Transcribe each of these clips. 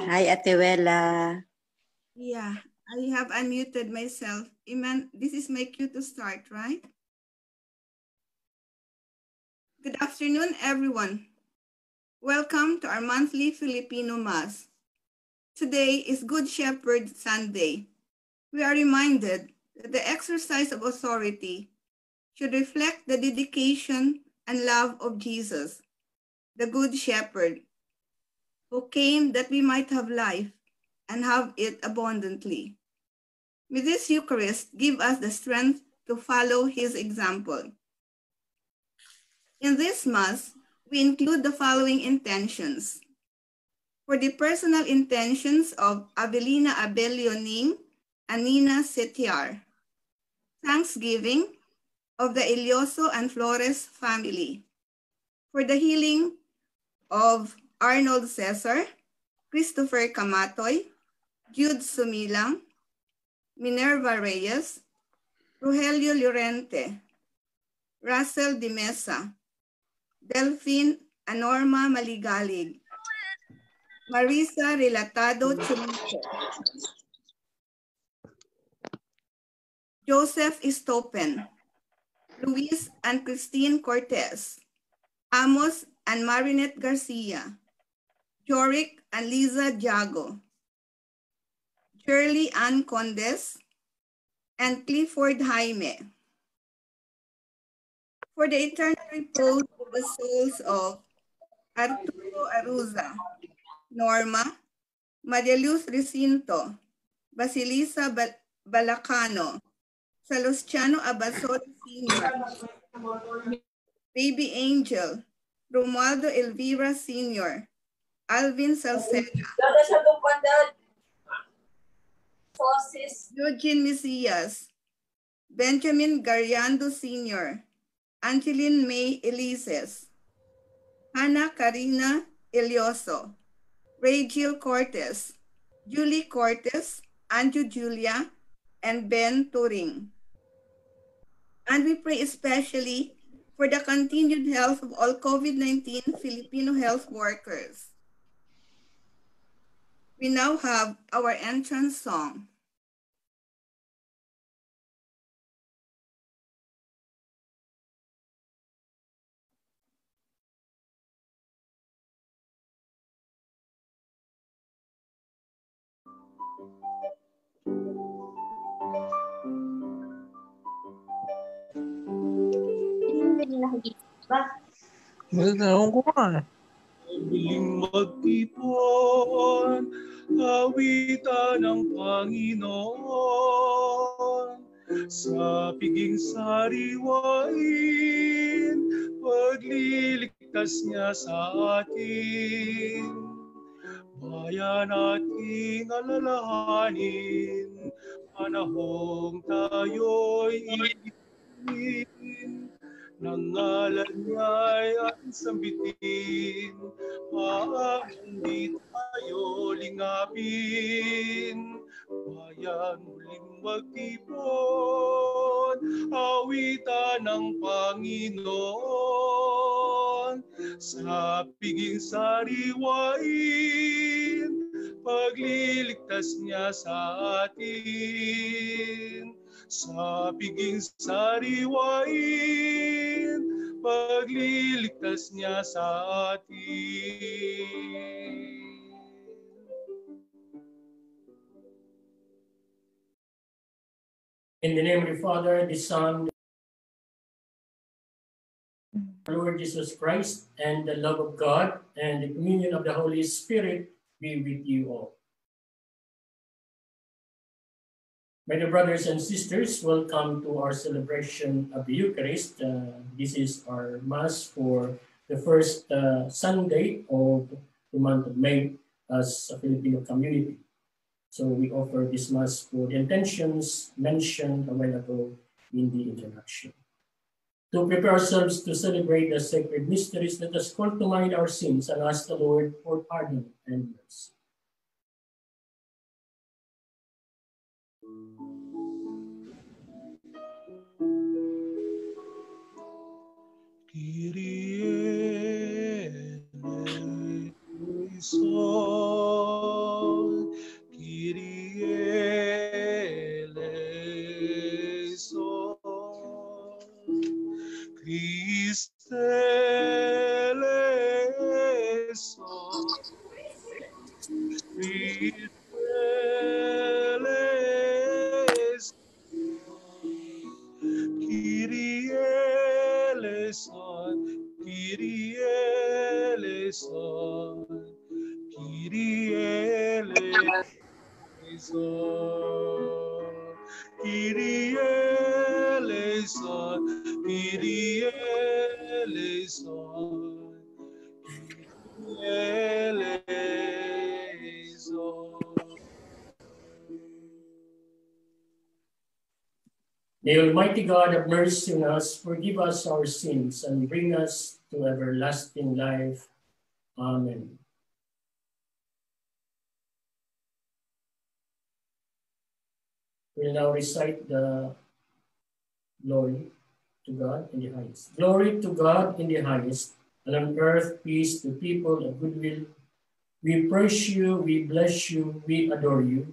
Hi, Atewela. Yeah, I have unmuted myself. Iman, this is my cue to start, right? Good afternoon, everyone. Welcome to our monthly Filipino Mass. Today is Good Shepherd Sunday. We are reminded that the exercise of authority should reflect the dedication and love of Jesus, the Good Shepherd, who came that we might have life and have it abundantly. May this Eucharist give us the strength to follow his example. In this Mass, we include the following intentions. For the personal intentions of Avelina Abelio Ning and Nina Setiar. Thanksgiving of the Elioso and Flores family. For the healing of Arnold Cesar, Christopher Camatoy, Jude Sumilang, Minerva Reyes, Rogelio Llorente, Russell De Mesa, Delphine Anorma Maligalig, Marisa Relatado Chumito, Joseph Istopen, Luis and Christine Cortez, Amos and Marinette Garcia, Joric and Lisa Jago, Shirley Ann Condes, and Clifford Jaime. For the eternal repose of the souls of Arturo Aruza, Norma, Maria Luz Recinto, Basilisa Balacano, Salustiano Abasol Sr., Baby Angel, Romualdo Elvira Sr., Alvin Salceda, Eugene Mesias, Benjamin Gariando Sr., Angeline May Elises, Hannah Karina Elioso, Rachel Cortez, Julie Cortez, Andrew Julia, and Ben Turing. And we pray especially for the continued health of all COVID-19 Filipino health workers. We now have our entrance song. Não, kumare. Muling magtipon, awitan ng Panginoon. Sa piging sariwain, pagliligtas niya sa atin. Bayan ating alalahanin, panahong tayo'y iibigin. Nang ngalan niya'y ating sambitin, hindi tayo lingapin. Bayan muling magtipon, awitan ng Panginoon. Sa piging sariwain, pagliligtas niya sa atin sa piging sariwain, pagliligtas niya sa atin. In the name of the Father, the Son, the Lord Jesus Christ, and the love of God, and the communion of the Holy Spirit be with you all. My dear brothers and sisters, welcome to our celebration of the Eucharist. Uh, this is our Mass for the first uh, Sunday of the month of May as a Filipino community. So we offer this Mass for the intentions mentioned a while ago in the introduction. To prepare ourselves to celebrate the sacred mysteries, let us call to mind our sins and ask the Lord for pardon and mercy. Kyrie eleison, May Almighty God have mercy on us, forgive us our sins, and bring us to everlasting life. Amen. We'll now recite the glory to God in the highest. Glory to God in the highest, and on earth peace to people of goodwill. We praise you, we bless you, we adore you.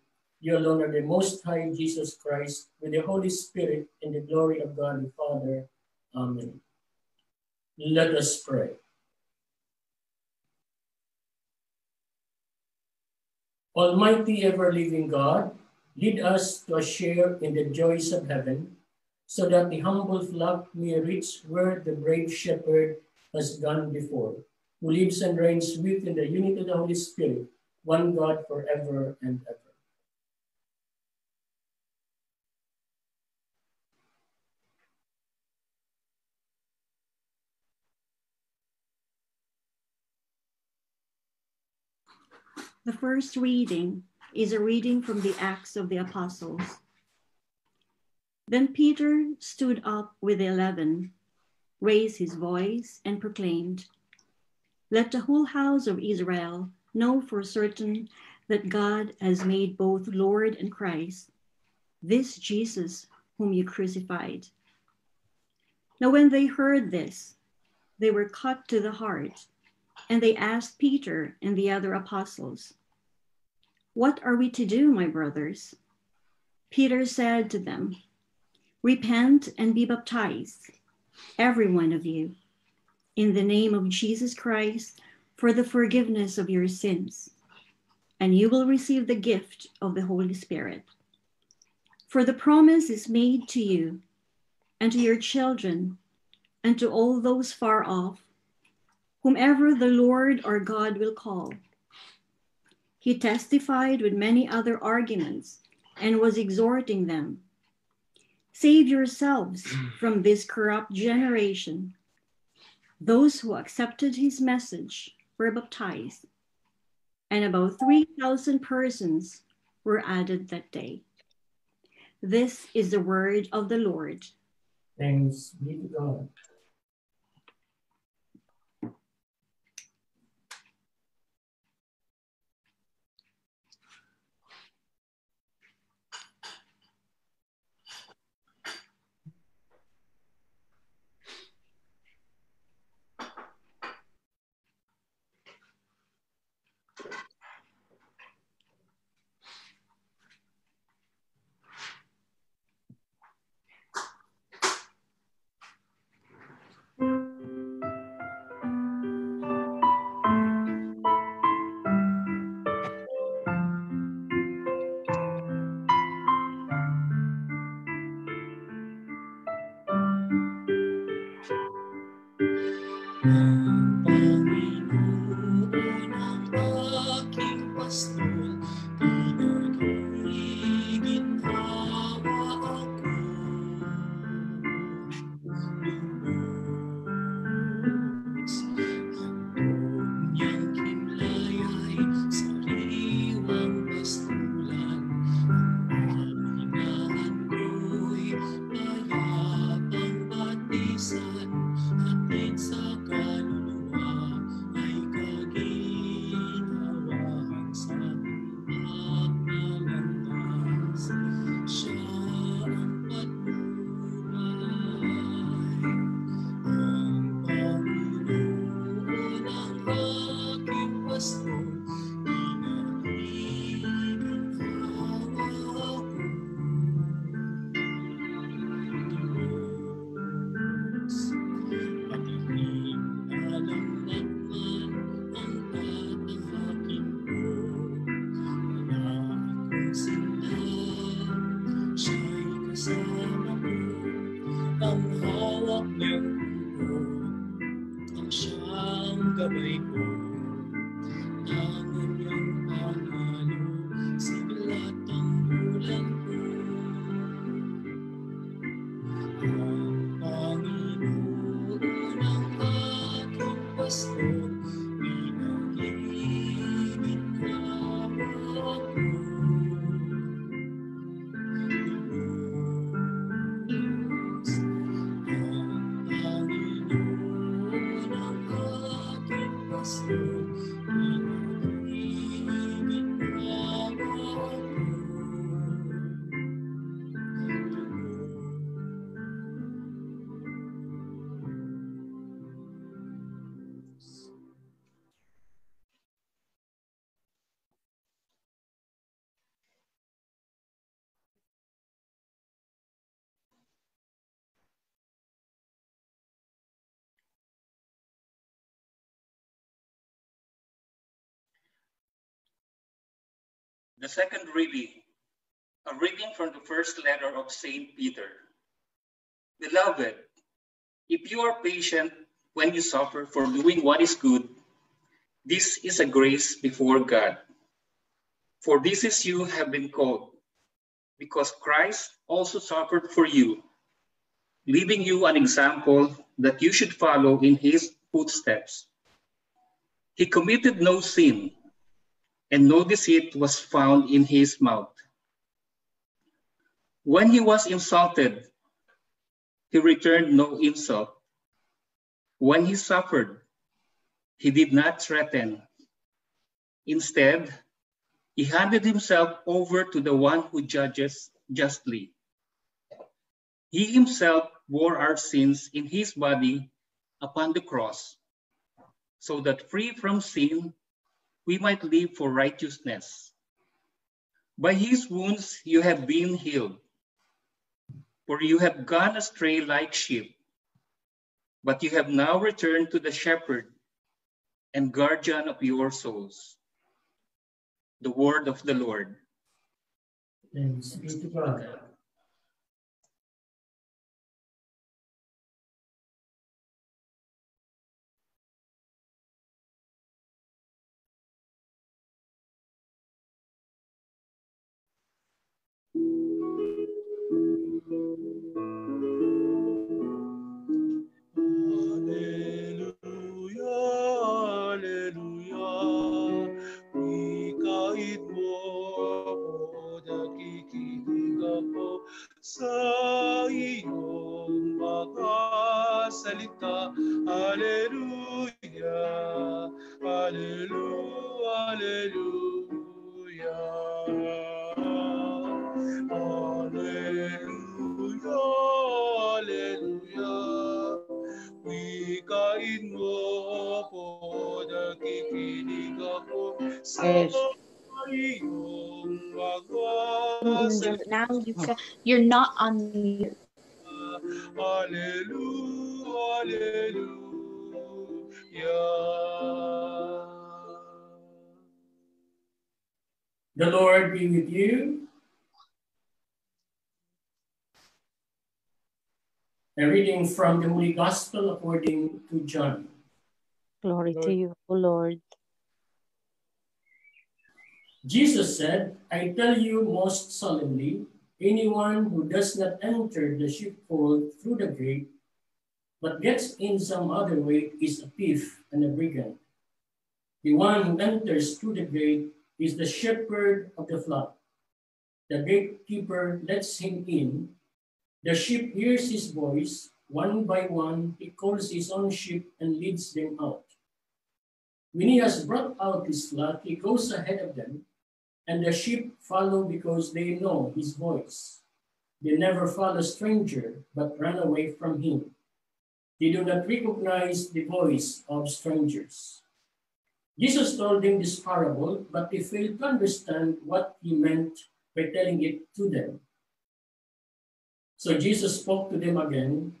you alone are the Most High Jesus Christ, with the Holy Spirit in the glory of God the Father. Amen. Let us pray. Almighty ever living God, lead us to a share in the joys of heaven, so that the humble flock may reach where the brave shepherd has gone before, who lives and reigns within the unity of the Holy Spirit, one God forever and ever. The first reading is a reading from the Acts of the Apostles. Then Peter stood up with the eleven, raised his voice, and proclaimed, Let the whole house of Israel know for certain that God has made both Lord and Christ, this Jesus whom you crucified. Now, when they heard this, they were cut to the heart, and they asked Peter and the other apostles, What are we to do, my brothers? Peter said to them, Repent and be baptized, every one of you, in the name of Jesus Christ for the forgiveness of your sins, and you will receive the gift of the Holy Spirit. For the promise is made to you and to your children and to all those far off, whomever the Lord or God will call. He testified with many other arguments and was exhorting them Save yourselves from this corrupt generation. Those who accepted his message were baptized, and about 3,000 persons were added that day. This is the word of the Lord. Thanks be to God. The second reading, a reading from the first letter of St. Peter. Beloved, if you are patient when you suffer for doing what is good, this is a grace before God. For this is you have been called, because Christ also suffered for you, leaving you an example that you should follow in his footsteps. He committed no sin, and no deceit was found in his mouth. When he was insulted, he returned no insult. When he suffered, he did not threaten. Instead, he handed himself over to the one who judges justly. He himself bore our sins in his body upon the cross, so that free from sin, we might live for righteousness. By his wounds you have been healed, for you have gone astray like sheep, but you have now returned to the shepherd and guardian of your souls. The word of the Lord. Thanks be to God. Hallelujah, hallelujah, hallelujah. Hallelujah, hallelujah. Wikain mo po, nakikinig ako sa Yes. iyong now you can, you're not on mute. Hallelujah, hallelujah. The Lord be with you. A reading from the Holy Gospel according to John. Glory to you, O Lord. Jesus said, I tell you most solemnly, anyone who does not enter the sheepfold through the gate, but gets in some other way is a thief and a brigand. The one who enters through the gate is the shepherd of the flock. The gatekeeper lets him in. The sheep hears his voice. One by one, he calls his own sheep and leads them out. When he has brought out his flock, he goes ahead of them, and the sheep follow because they know his voice. They never follow a stranger, but run away from him. They do not recognize the voice of strangers. Jesus told them this parable, but they failed to understand what he meant by telling it to them. So Jesus spoke to them again.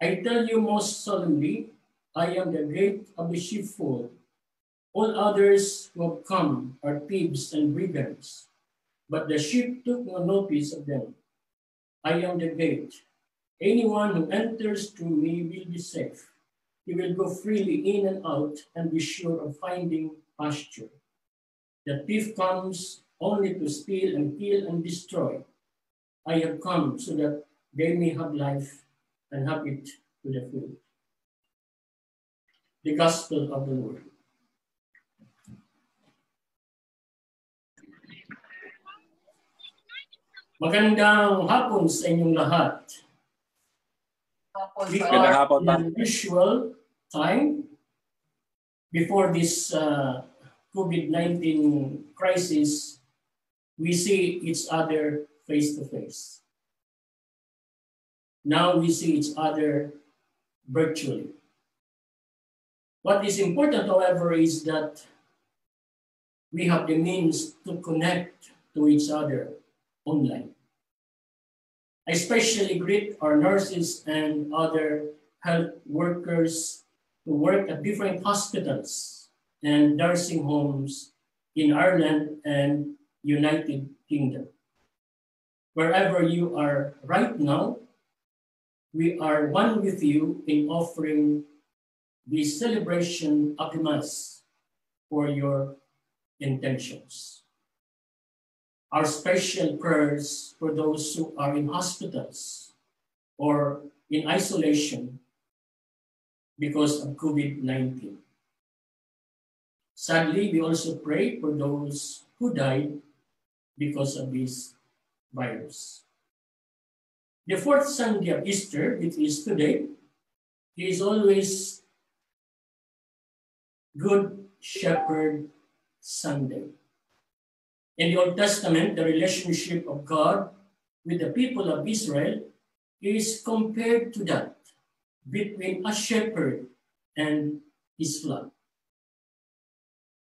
I tell you most solemnly, I am the gate of the sheepfold. All others who have come are thieves and brigands, but the sheep took no notice of them. I am the gate. Anyone who enters through me will be safe. He will go freely in and out and be sure of finding pasture. The thief comes only to steal and kill and destroy. I have come so that they may have life and have it to the full. The Gospel of the Lord. Magandang hapon sa inyong lahat. We Magandang are hapon, in usual time before this uh, COVID-19 crisis. We see each other face to face. Now we see each other virtually. What is important, however, is that we have the means to connect to each other online. I especially greet our nurses and other health workers who work at different hospitals and nursing homes in Ireland and United Kingdom. Wherever you are right now, we are one with you in offering the celebration of the Mass for your intentions. Our special prayers for those who are in hospitals or in isolation because of COVID 19. Sadly, we also pray for those who died because of this virus. The fourth Sunday of Easter, which is today, is always Good Shepherd Sunday. In the Old Testament, the relationship of God with the people of Israel is compared to that between a shepherd and his flock.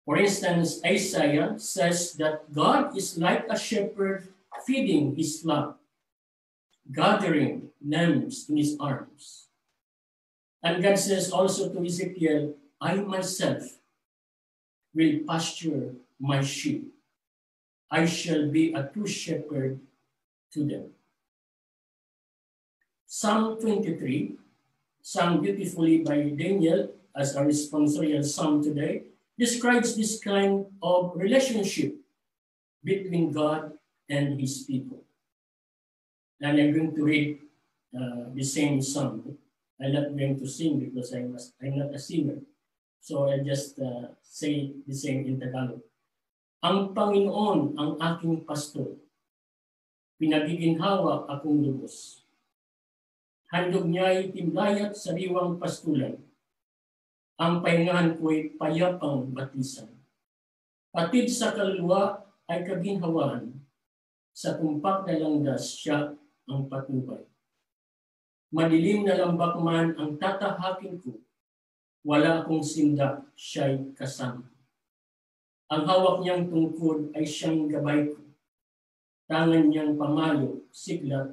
For instance, Isaiah says that God is like a shepherd feeding his flock, gathering lambs in his arms. And God says also to Ezekiel, I myself will pasture my sheep. I shall be a true shepherd to them. Psalm 23, sung beautifully by Daniel as a responsorial psalm today, describes this kind of relationship between God and his people. And I'm going to read uh, the same psalm. I'm not going to sing because I was, I'm not a singer. So I'll just uh, say the same in Tagalog. Ang Panginoon ang aking pastor. Pinagiginhawa akong lubos. Handog niya'y timlayat sa riwang pastulan. Ang pahingahan ko'y payapang batisan. Patid sa kaluluwa ay kaginhawaan. Sa tumpak na langdas siya ang patnubay. Madilim na lambak man ang tatahakin ko wala akong sindak, siya'y kasama. Ang hawak niyang tungkod ay siyang gabay ko. Tangan niyang pamayo, siglat,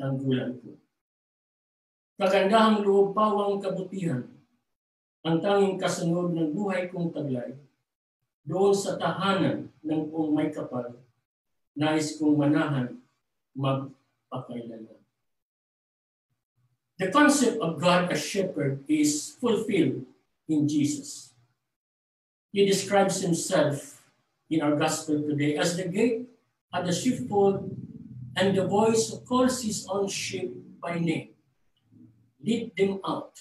tanggulan ko. Kagandahang loob pawang kabutihan, ang tanging kasunod ng buhay kong taglay, doon sa tahanan ng kong may kapal, nais kong manahan magpakailanman. The concept of God as shepherd is fulfilled in Jesus. He describes himself in our gospel today as the gate at the sheepfold and the voice who calls his own sheep by name. Lead them out,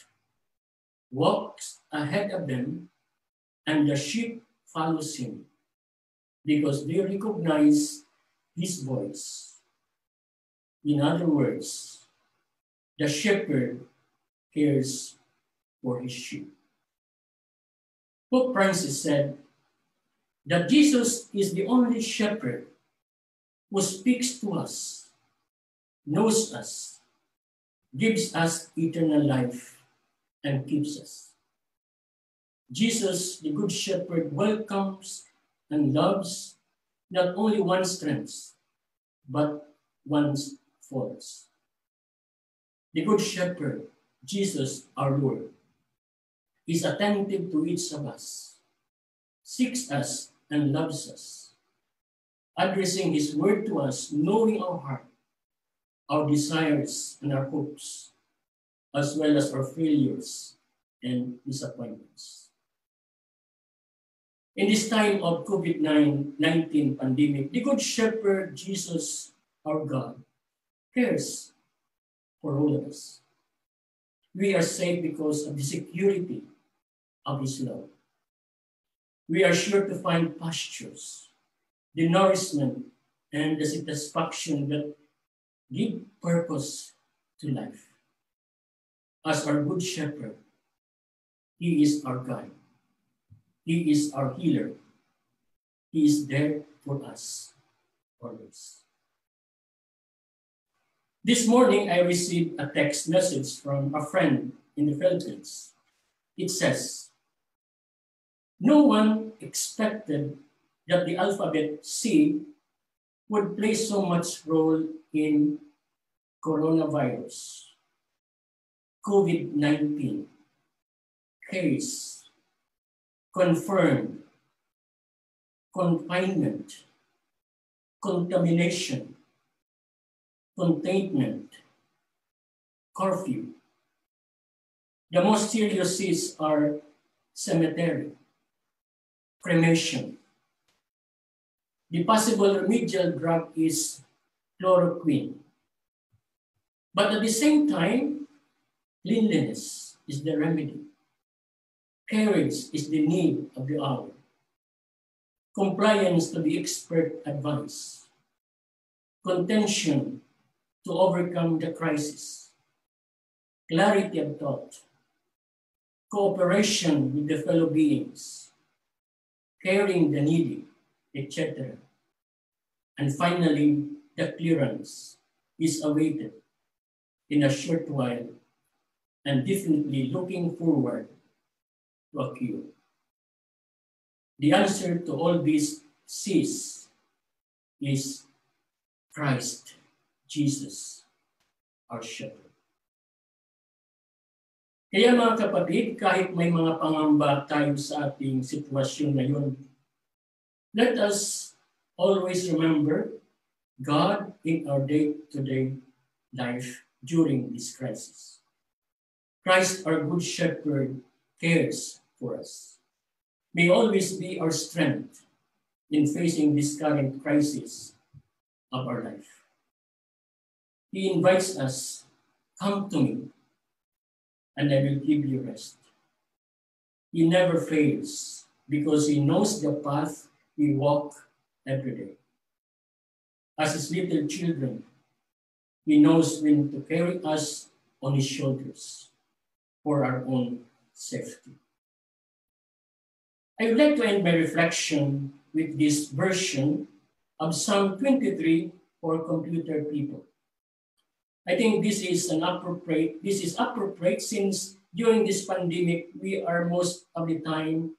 walks ahead of them, and the sheep follows him because they recognize his voice. In other words, the shepherd cares for his sheep. Pope Francis said that Jesus is the only shepherd who speaks to us, knows us, gives us eternal life, and keeps us. Jesus, the Good Shepherd, welcomes and loves not only one's strengths, but one's faults. The Good Shepherd, Jesus our Lord, is attentive to each of us, seeks us, and loves us, addressing His word to us, knowing our heart, our desires, and our hopes, as well as our failures and disappointments. In this time of COVID-19 pandemic, the Good Shepherd, Jesus, our God, cares for all of us. We are safe because of the security of His love. We are sure to find pastures, the nourishment, and the satisfaction that give purpose to life. As our Good Shepherd, He is our guide. He is our healer. He is there for us always. This morning, I received a text message from a friend in the Philippines. It says, No one expected that the alphabet C would play so much role in coronavirus, COVID-19, case, confirmed, confinement, contamination, containment, curfew. The most serious is are cemetery, cremation. The possible remedial drug is chloroquine. But at the same time, cleanliness is the remedy. Courage is the need of the hour. Compliance to the expert advice. Contention to overcome the crisis. Clarity of thought. Cooperation with the fellow beings. Caring the needy, etc. And finally, the clearance is awaited in a short while and definitely looking forward to a cure. The answer to all these C's is Christ Jesus, our shepherd. Kaya mga kapatid, kahit may mga pangamba tayo sa ating sitwasyon ngayon, let us always remember God in our day-to-day life during this crisis. Christ, our good shepherd, cares for us. May always be our strength in facing this current crisis of our life. He invites us, come to me, and I will give you rest. He never fails because he knows the path we walk every day. As his little children, he knows when to carry us on his shoulders for our own safety. I would like to end my reflection with this version of Psalm 23 for computer people. I think this is an appropriate, this is appropriate since during this pandemic, we are most of the time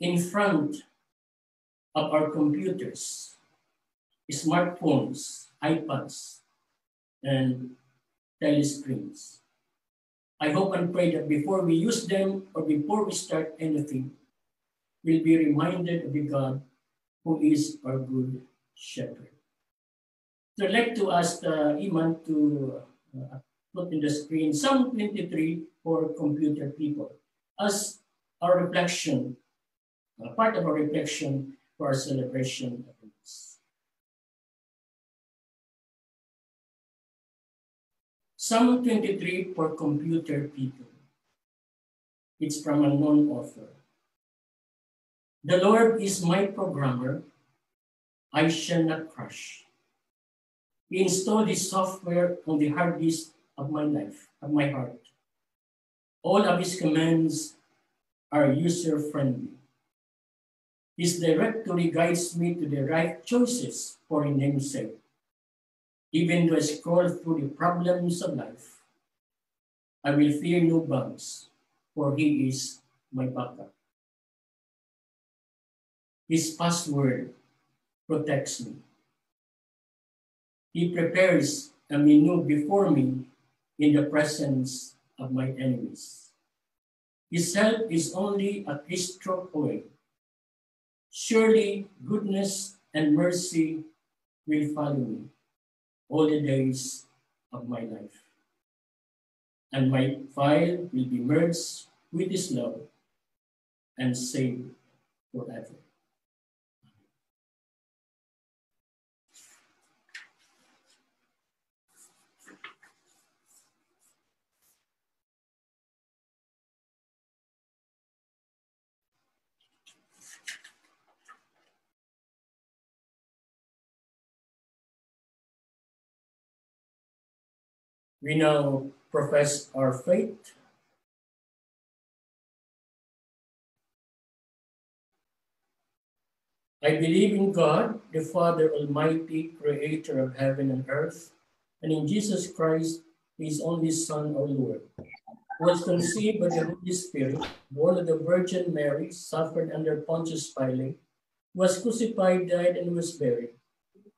in front of our computers, smartphones, iPads, and telescreens. I hope and pray that before we use them or before we start anything, we'll be reminded of the God who is our good shepherd. I'd like to ask uh, Iman to uh, put in the screen Psalm 23 for computer people as our reflection, uh, part of our reflection for our celebration. Psalm 23 for computer people. It's from a known author. The Lord is my programmer. I shall not crush. We install this software on the hard disk of my life, of my heart. All of his commands are user-friendly. His directory guides me to the right choices for his name's sake. Even though I scroll through the problems of life, I will fear no bugs, for he is my backup. His password protects me. He prepares a menu before me in the presence of my enemies. His help is only a stroke away. Surely goodness and mercy will follow me all the days of my life. And my file will be merged with his love and saved forever. We now profess our faith. I believe in God, the Father Almighty, creator of heaven and earth, and in Jesus Christ, his only Son, our Lord, who was conceived by the Holy Spirit, born of the Virgin Mary, suffered under Pontius Pilate, was crucified, died, and was buried.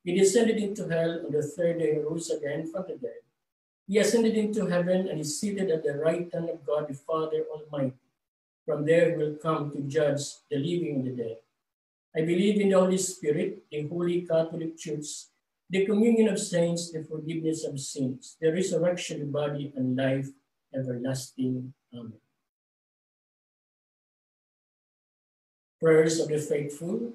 He descended into hell on the third day, rose again from the dead. He ascended into heaven and is seated at the right hand of God the Father Almighty. From there he will come to judge the living and the dead. I believe in the Holy Spirit, the Holy Catholic Church, the communion of saints, the forgiveness of sins, the resurrection of body, and life everlasting. Amen. Prayers of the faithful.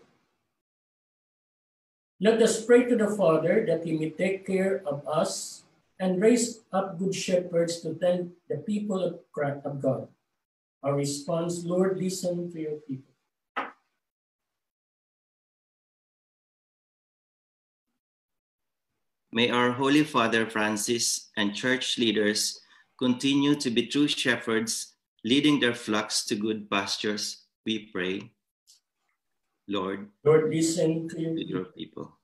Let us pray to the Father that he may take care of us and raise up good shepherds to tend the people of of God. Our response, Lord, listen to your people. May our Holy Father Francis and church leaders continue to be true shepherds, leading their flocks to good pastures, we pray. Lord, Lord, listen to your people.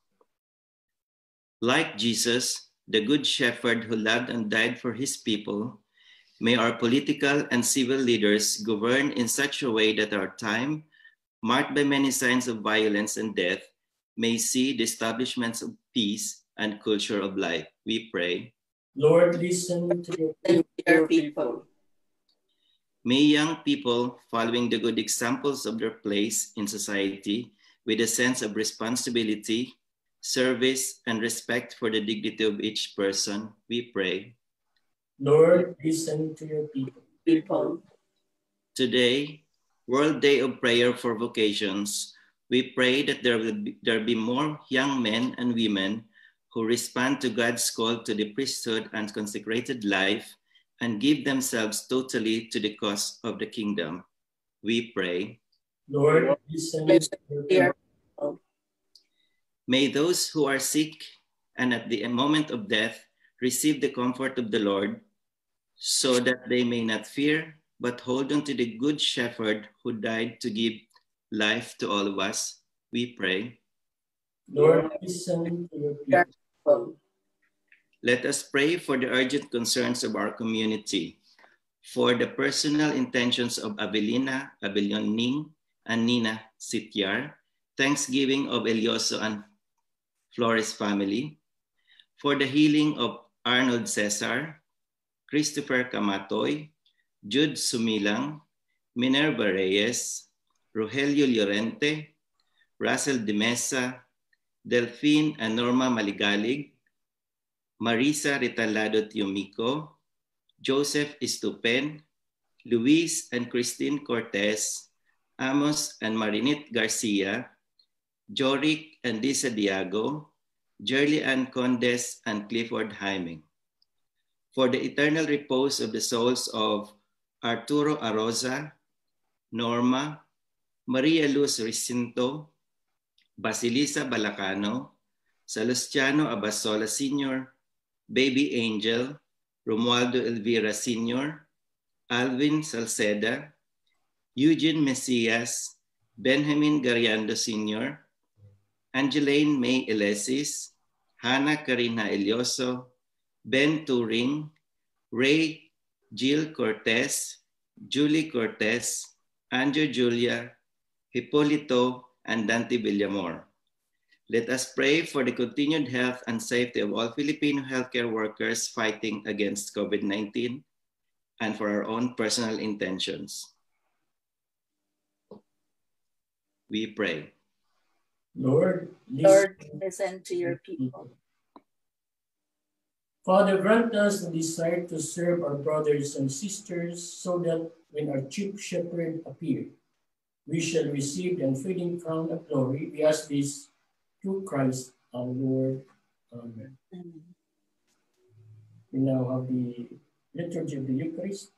Like Jesus, the good shepherd who loved and died for his people, may our political and civil leaders govern in such a way that our time, marked by many signs of violence and death, may see the establishments of peace and culture of life. We pray. Lord, listen to your and people. May young people, following the good examples of their place in society with a sense of responsibility, service, and respect for the dignity of each person, we pray. Lord, listen to your people. People. Today, World Day of Prayer for Vocations, we pray that there will be, there be more young men and women who respond to God's call to the priesthood and consecrated life and give themselves totally to the cause of the kingdom. We pray. Lord, listen to your people. May those who are sick and at the moment of death receive the comfort of the Lord, so that they may not fear, but hold on to the good shepherd who died to give life to all of us. We pray. Lord, listen to your people. Let us pray for the urgent concerns of our community, for the personal intentions of Avelina, Abelion Ning, and Nina Sityar, Thanksgiving of Elioso and Flores family, for the healing of Arnold Cesar, Christopher Camatoy, Jude Sumilang, Minerva Reyes, Rogelio Llorente, Russell De Mesa, Delphine and Norma Maligalig, Marisa Ritalado Tiumico, Joseph Estupen, Luis and Christine Cortez, Amos and Marinette Garcia, Jorik and Lisa Diago, Jerly Ann Condes and Clifford Hyming. For the eternal repose of the souls of Arturo Aroza, Norma, Maria Luz Ricinto, Basilisa Balacano, Salustiano Abasola Sr., Baby Angel, Romualdo Elvira Sr., Alvin Salceda, Eugene Mesias, Benjamin Gariando Sr., Angeline May Elesis, Hannah Karina Elioso, Ben Turing, Ray Jill Cortez, Julie Cortez, Andrew Julia, Hippolito, and Dante Villamor. Let us pray for the continued health and safety of all Filipino healthcare workers fighting against COVID-19 and for our own personal intentions. We pray. Lord, listen Lord, listen to your people. Father, grant us the desire to serve our brothers and sisters so that when our chief shepherd appears, we shall receive the unfading crown of glory. We ask this through Christ our Lord. Amen. We now have the liturgy of the Eucharist.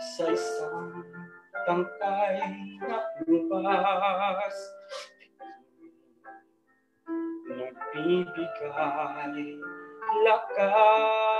Sa isang tangkay na ubas nagbibigay lakas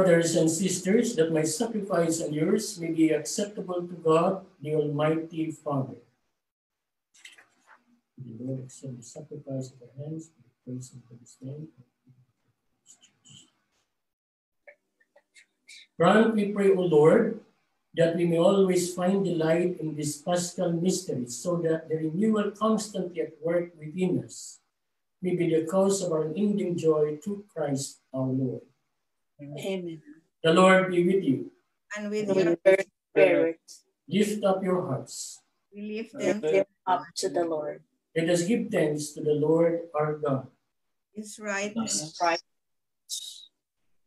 brothers and sisters, that my sacrifice and yours may be acceptable to God, the Almighty Father. The Lord accept the sacrifice of our hands the praise for His name. Grant, we pray, O Lord, that we may always find delight in this paschal mystery, so that the renewal constantly at work within us may be the cause of our unending joy through Christ our Lord. Amen. The Lord be with you. And with With your your spirit, Lift up your hearts. we lift lift them them up to the Lord. Let us give thanks to the Lord our God. It's right. That's right.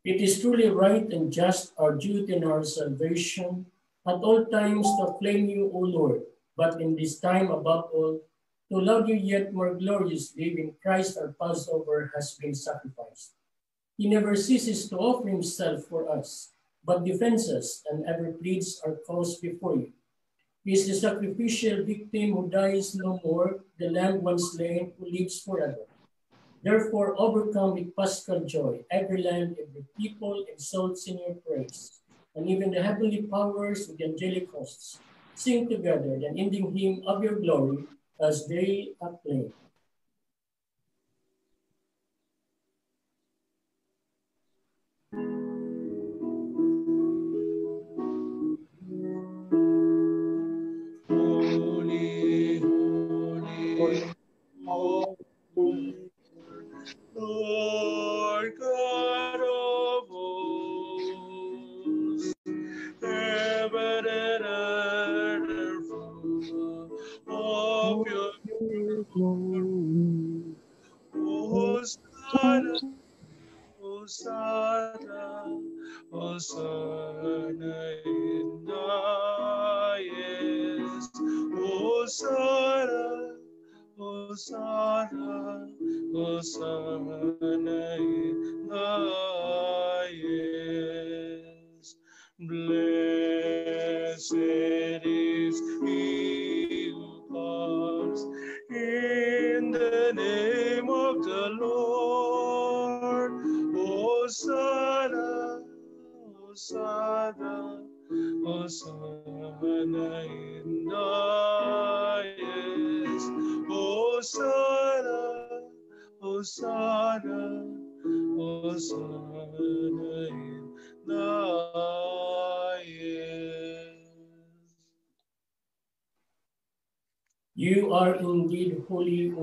It is truly right and just our duty and our salvation at all times to acclaim you, O Lord, but in this time above all, to love you yet more gloriously when Christ our Passover has been sacrificed. He never ceases to offer himself for us, but defends us and ever pleads our cause before you. He is the sacrificial victim who dies no more, the lamb once slain who lives forever. Therefore, overcome with paschal joy, every land, every people exalts in your praise. And even the heavenly powers with angelic hosts sing together the ending hymn of your glory as they acclaim. Holy,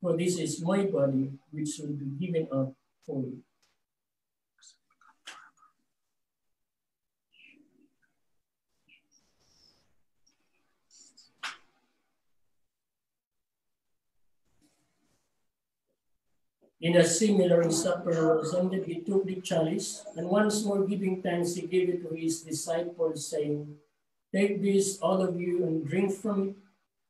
for this is my body, which will be given up for you. In a similar supper he took the chalice, and once more giving thanks, he gave it to his disciples, saying, Take this, all of you, and drink from it,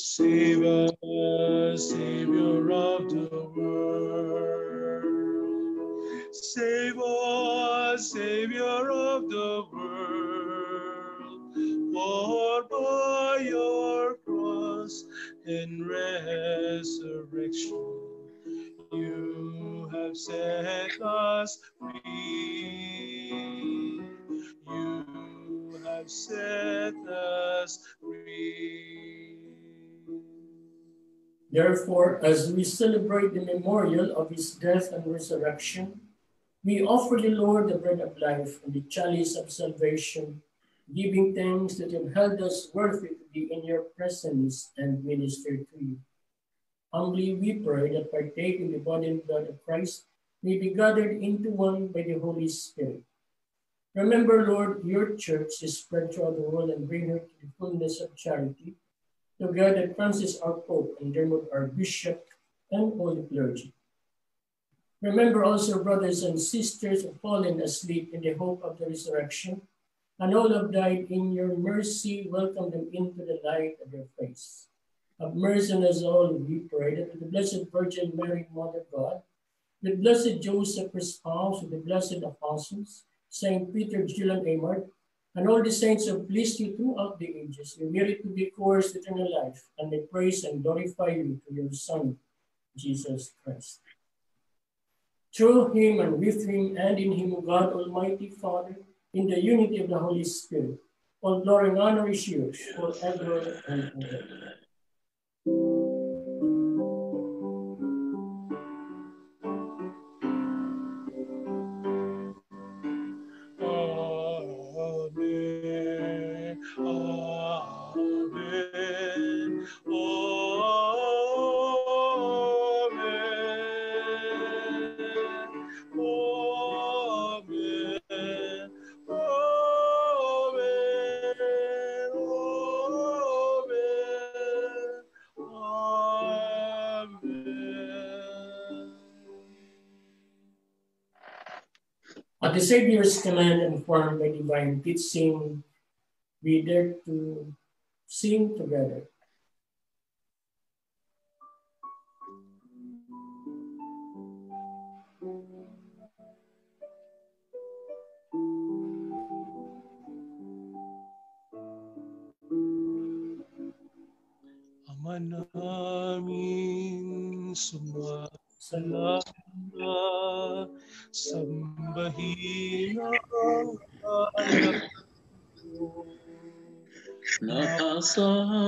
Save us, Savior of the world. Save us, Savior of the world. For by your cross and resurrection, you have set us free. You have set us free. Therefore, as we celebrate the memorial of his death and resurrection, we offer the Lord the bread of life and the chalice of salvation, giving thanks that you have held us worthy to be in your presence and minister to you. Humbly we pray that partaking the body and blood of Christ may be gathered into one by the Holy Spirit. Remember, Lord, your church is spread throughout the world and bring her to the fullness of charity together Francis our Pope and Dermot our Bishop and all the clergy. Remember also brothers and sisters fallen asleep in the hope of the resurrection, and all have died in your mercy, welcome them into the light of your face. Have mercy on us all, we pray, that with the Blessed Virgin Mary, Mother of God, with Blessed Joseph, her spouse, with the blessed apostles, Saint Peter, Julian Eymard, and all the saints have pleased you throughout the ages, we merit to be course eternal life, and may praise and glorify you to your Son, Jesus Christ. Through him and with him and in him, God Almighty Father, in the unity of the Holy Spirit, all glory and honor is yours forever and ever. Savior's command and formed by divine teaching, we dare to sing together. Ama namin sumasalamat, sambahin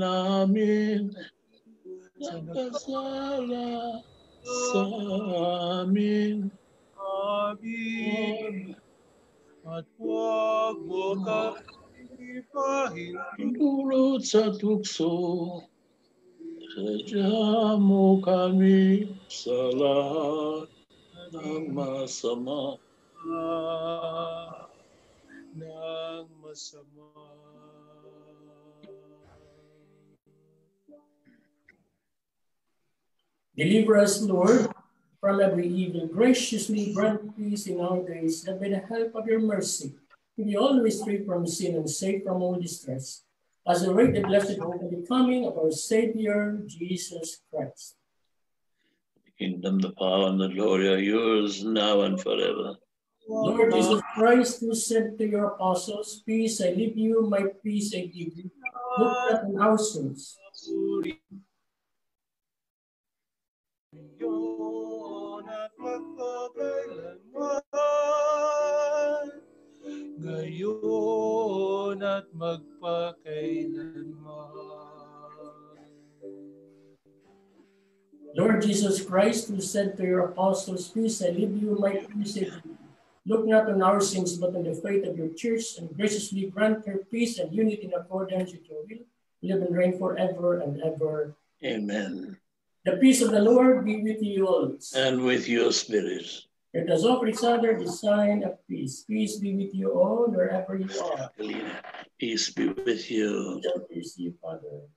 masama ng masama. Deliver us, Lord, from every evil. Graciously grant peace in our days, that by the help of your mercy, we be always free from sin and safe from all distress, as we await the blessed hope of the coming of our Savior, Jesus Christ. The kingdom, the power, and the glory are yours now and forever. Lord Jesus Christ, who said to your apostles, Peace I leave you, my peace I give you. Look not on our sins. Ngayon at magpakailanman. Lord Jesus Christ, who said to your apostles, Peace I leave you, my peace I give you. Look not on our sins, but on the faith of your church, and graciously grant her peace and unity in accordance with your will, live and reign forever and ever. Amen. The peace of the Lord be with you all. And with your spirit. Let us offer each other the sign of peace. Peace be with you all, wherever you are. Peace be with you. Peace be, Father.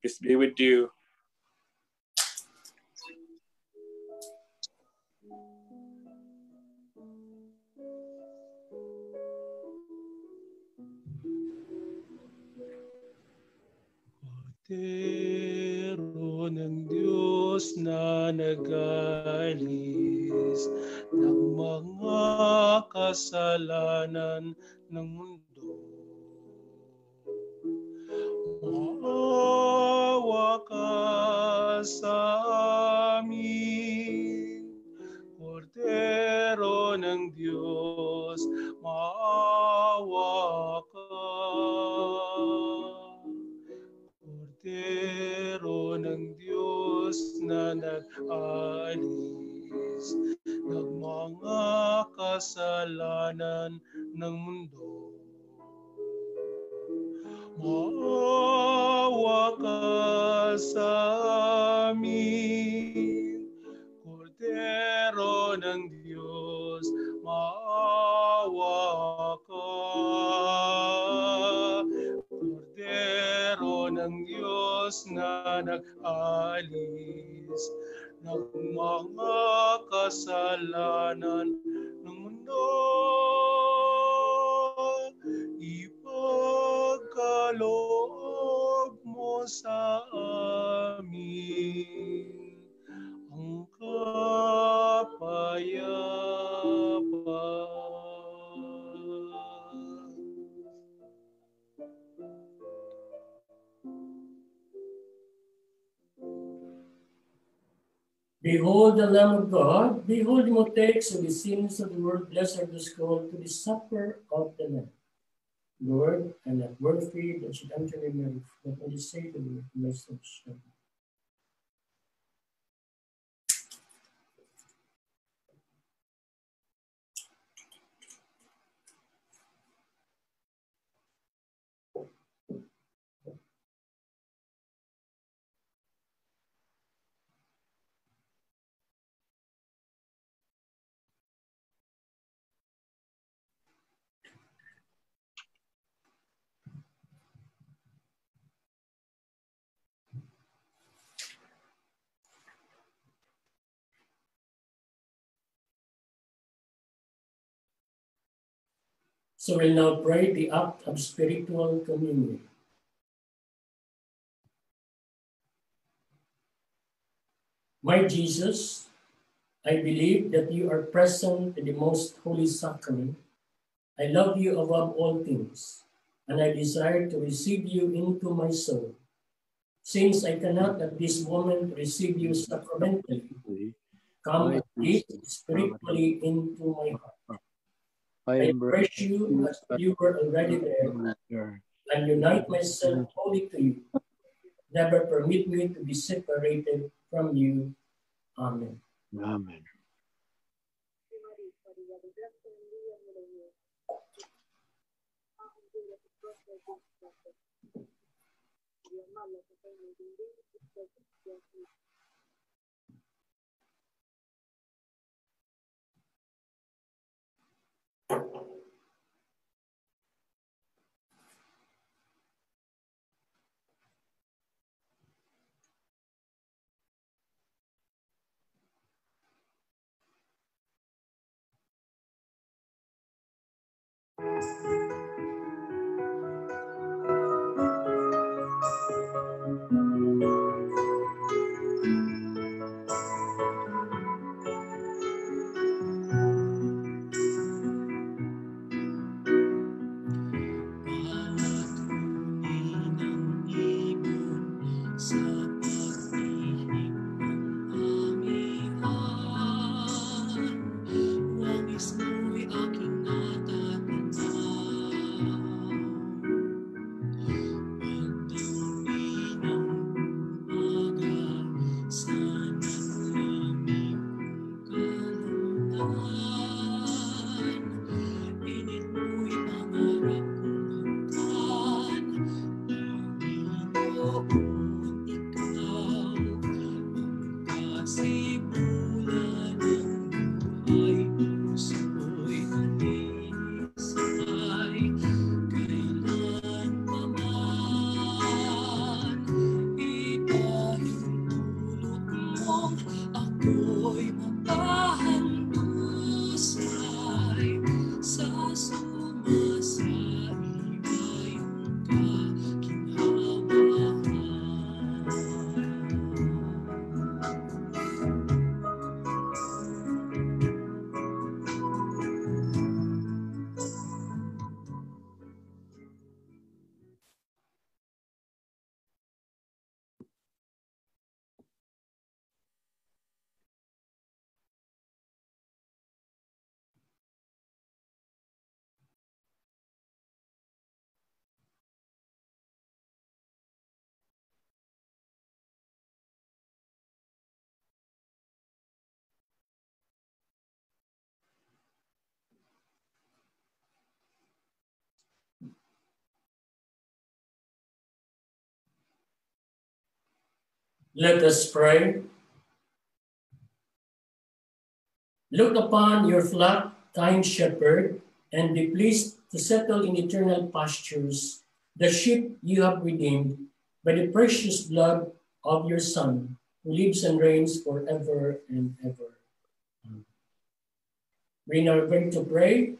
Peace be with you. Pero ng Diyos na nagalis ng mga kasalanan ng mundo. Ka sa amin, nag-alis ng mga kasalanan the Lamb of God, behold him who takes away the sins of the world, blessed are those called to the supper of the Lamb. Lord, I'm not worthy that should enter your marriage, but only say to me, message. So we'll now pray the act of spiritual communion. My Jesus, I believe that you are present in the most holy sacrament. I love you above all things, and I desire to receive you into my soul. Since I cannot at this moment receive you sacramentally, come at least spiritually into my heart. I embrace you as you were already there, and unite myself wholly to you. Never permit me to be separated from you. Amen. Amen. Let us pray. Look upon your flock, kind shepherd, and be pleased to settle in eternal pastures the sheep you have redeemed by the precious blood of your Son, who lives and reigns forever and ever. We now are going to pray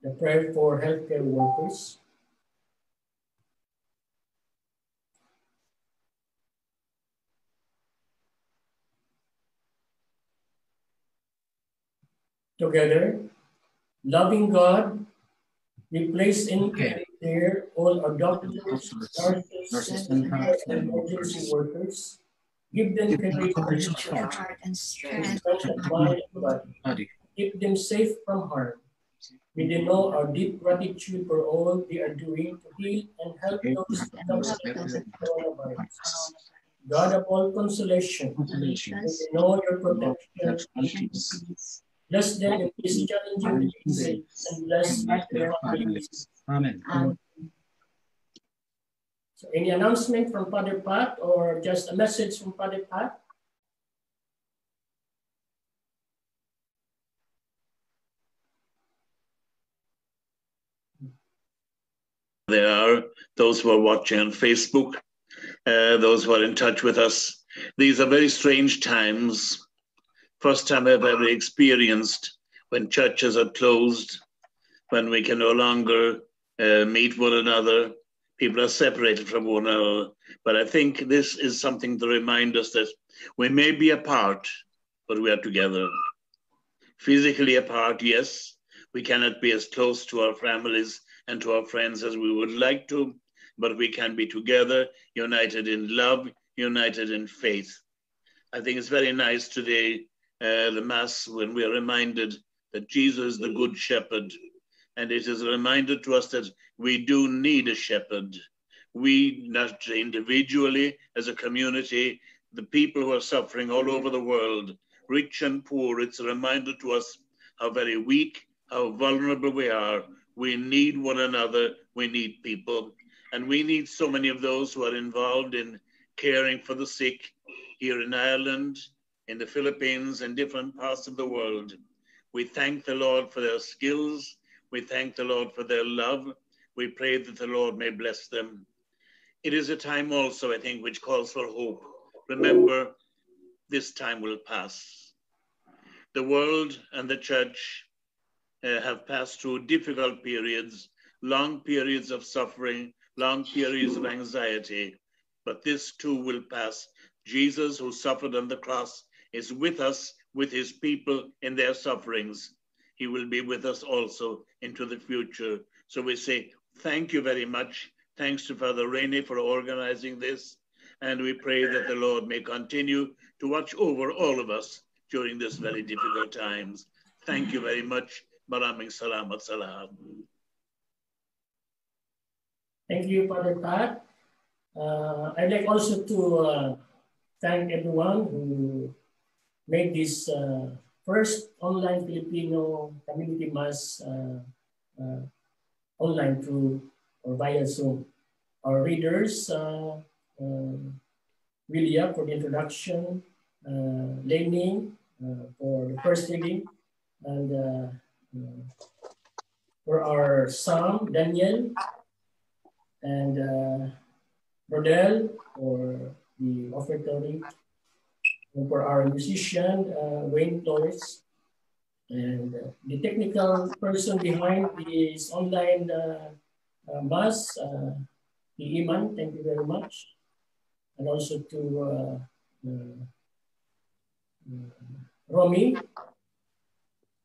the prayer for healthcare workers. Together, loving God, we place in care all our doctors, nurses, and emergency workers. Give them courage of heart and strength of mind and body. Keep them safe from harm. We know our deep gratitude for all they are doing to heal and help those affected by coronavirus. God of all consolation, we know your protection. Bless them in this challenging days and bless their families. Amen. So any announcement from Father Pat or just a message from Father Pat? There are those who are watching on Facebook, uh, those who are in touch with us. These are very strange times. First time I've ever experienced when churches are closed, when we can no longer uh, meet one another. People are separated from one another. But I think this is something to remind us that we may be apart, but we are together. Physically apart, yes, we cannot be as close to our families and to our friends as we would like to, but we can be together, united in love, united in faith. I think it's very nice today, uh, the Mass, when we are reminded that Jesus is the Good Shepherd. And it is a reminder to us that we do need a shepherd. We, not individually, as a community, the people who are suffering all over the world, rich and poor, it's a reminder to us how very weak, how vulnerable we are, we need one another. We need people. And we need so many of those who are involved in caring for the sick here in Ireland, in the Philippines, and different parts of the world. We thank the Lord for their skills. We thank the Lord for their love. We pray that the Lord may bless them. It is a time also, I think, which calls for hope. Remember, this time will pass. The world and the church uh, have passed through difficult periods, long periods of suffering, long periods of anxiety. But this too will pass. Jesus, who suffered on the cross, is with us, with his people in their sufferings. He will be with us also into the future. So we say, thank you very much. Thanks to Father Rene for organizing this. And we pray that the Lord may continue to watch over all of us during this very difficult times. Thank you very much. Maraming salamat sa lahat. Thank you, Father Pat. Uh, I'd like also to uh, thank everyone who made this uh, first online Filipino community mass uh, uh, online through or via Zoom. Our readers, uh, uh, Willia for the introduction, uh, Lenny uh, for the first reading, and uh, uh, for our Sam, Daniel, and uh, Rodel for the offertory, and for our musician, uh, Wayne Flores, and uh, the technical person behind this online uh, uh, mass, uh, the Iman, thank you very much. And also to uh, uh, uh, Romy,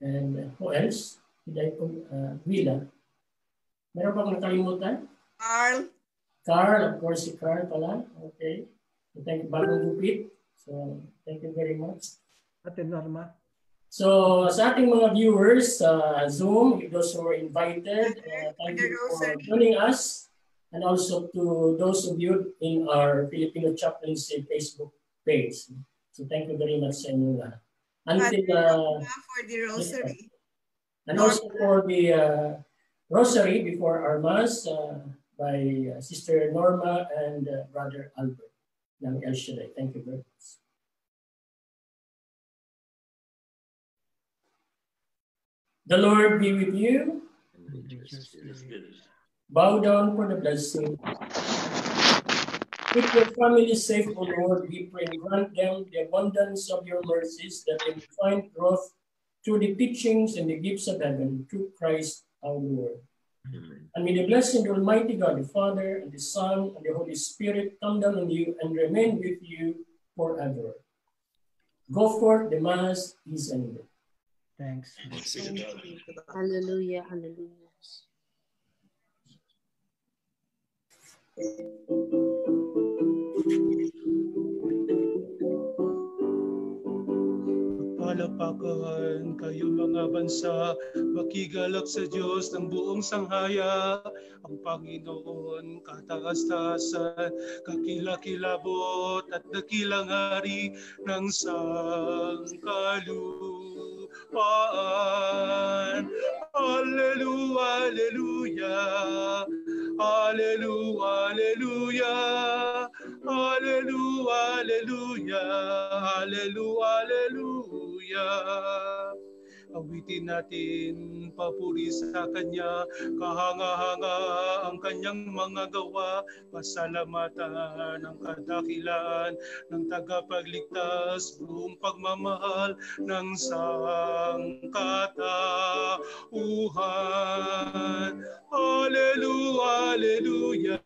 and who else? Did I put uh, Willa? Meron akong nakalimutan? Carl. Carl, of course, si Carl pala. Okay. Thank you, bagong gupit. So, thank you very much. Ate Norma. So, sa ating mga viewers sa Zoom, those who were invited, uh, thank you for joining us. And also to those of you in our Filipino Chaplaincy Facebook page. So, thank you very much sa inyo lahat. Until, uh, for the rosary. and also for the uh, rosary before our Mass uh, by uh, Sister Norma and uh, Brother Albert. Ng El Shaddai. Thank you very much. The Lord be with you. Bow down for the blessing. Keep your family safe, O Lord, we pray. Grant them the abundance of your mercies that they may find growth through the teachings and the gifts of heaven through Christ our Lord. And may the blessing of Almighty God, the Father, and the Son, and the Holy Spirit come down on you and remain with you forever. Go forth, the Mass is ended. Thanks. Hallelujah. Hallelujah. Palapakan kayo mga bansa, makigalak sa Diyos ng buong sanghaya. Ang Panginoon kataas-taasan, kakilakilabot at dakilang hari ng sangkalupaan. Hallelujah, hallelujah, hallelujah, hallelujah, hallelujah, hallelujah, hallelujah, hallelujah. Awitin natin papuri sa Kanya, kahanga-hanga ang Kanyang mga gawa, pasalamatan ang kadakilaan ng tagapagligtas, buong pagmamahal ng sangkatauhan. Hallelujah, hallelujah,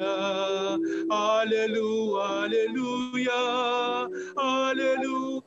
hallelujah, hallelujah, hallelujah.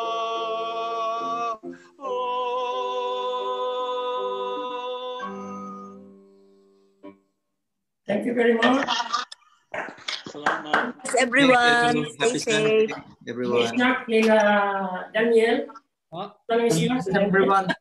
Thank you very much. Thanks, everyone. Stay safe. Uh, everyone. Ishak, kila Daniel. Tanong siya. Everyone.